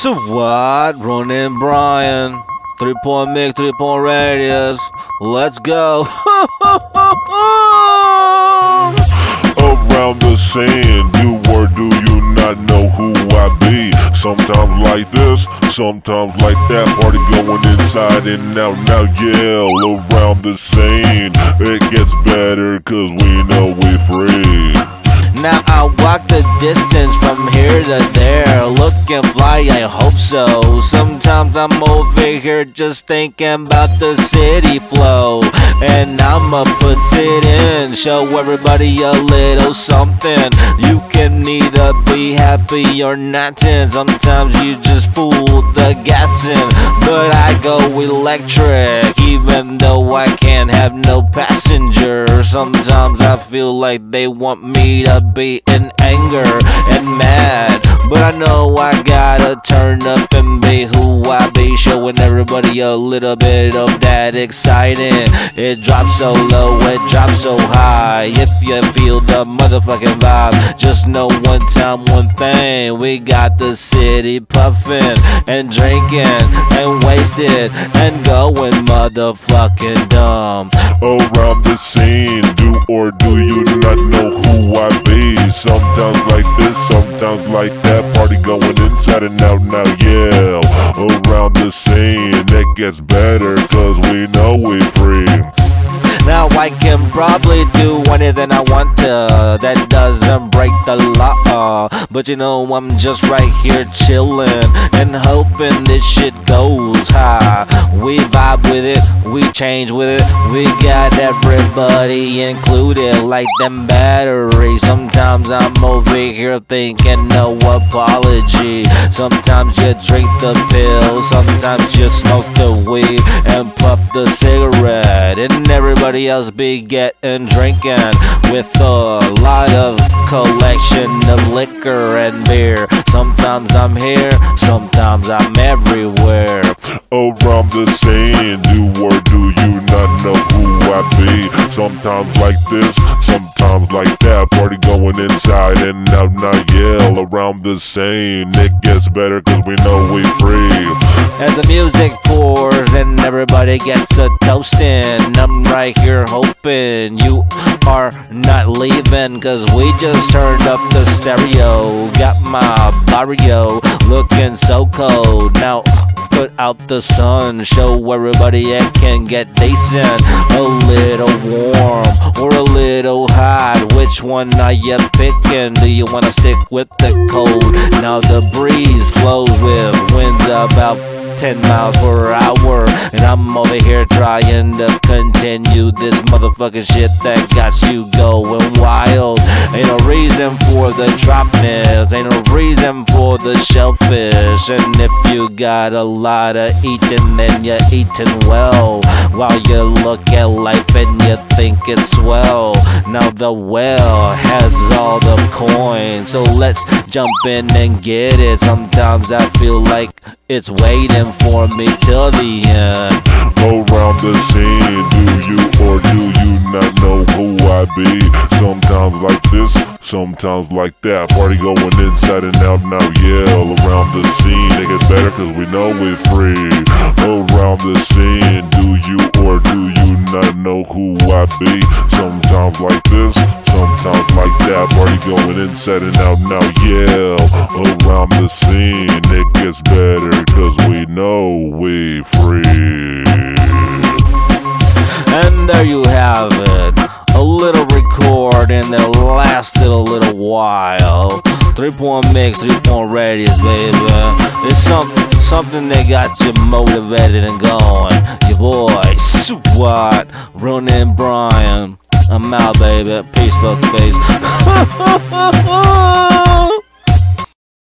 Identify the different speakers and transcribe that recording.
Speaker 1: Swat? Ronin Brian. Three point mix, three point radius. Let's go.
Speaker 2: Around the sand, do or do you not know who I be? Sometimes like this, sometimes like that. Party going inside and out, now yell around the sand. It gets better cause we know we free.
Speaker 1: Walk the distance from here to there, looking fly, I hope so. Sometimes I'm over here just thinking about the city flow, and I'ma put it in, show everybody a little something. You can either be happy or not, and sometimes you just fool the gassing, but I go electric, even Sometimes I feel like they want me to be in anger and mad. But I know I gotta turn up everybody a little bit of that exciting. It drops so low, it drops so high. If you feel the motherfucking vibe, just know one time, one thing. We got the city puffing and drinking and wasted and going motherfucking dumb.
Speaker 2: Around the scene, do or do you do not know who I be? Sometimes like this, sometimes like that. Party going inside and out now, yeah. Around the scene, it gets better cause we know we free.
Speaker 1: Now I can probably do anything I want to that doesn't break the law. But you know, I'm just right here chilling and hoping this shit goes high. We vibe with it, we change with it. We got everybody included, like them batteries. Sometimes I'm over here thinking no apology. Sometimes you drink the pill, sometimes you smoke the weed and puff the cigarette, and everybody else be getting drinking with a lot of collection of liquor and beer. Sometimes I'm here, sometimes I'm everywhere.
Speaker 2: Around the sand, do or do you not know who I be? Sometimes like this, sometimes like that. Party going inside and out, now yell around the same. It gets better cause we know we free.
Speaker 1: As the music pours and everybody gets a toasting, I'm right here hoping you are not leaving. Cause we just turned up the stereo. Got my barrio looking so cold. Now put out the sun, show everybody it can get decent. A little warm or a little hot. Which one are you picking? Do you wanna stick with the cold? Now the breeze flows with winds about 10 miles per hour. And I'm over here trying to continue this motherfucking shit that got you going wild. Ain't no reason for the dropness, ain't no reason for the shellfish. And if you got a lot of eating, then you're eating well. While you look at life and you think it's swell. Now the well has all the coins, so let's jump in and get it. Sometimes I feel like it's waiting for me till the end.
Speaker 2: Around the scene, do you or do you not know who I be? Sometimes like this, sometimes like that. Party going inside and out now, yell around the scene. It gets better cause we know we free. Around the scene, do you or do you not know who I be? Sometimes like this, sometimes like that. Party going inside and out now, yell around the scene. It gets better cause we know we free.
Speaker 1: And there you have it. A little recording that lasted a little while. Three point mix, three point radius, baby. It's something, something that got you motivated and going. Your boy, Swat, Ronin Brian. I'm out, baby. Peace, fuck face.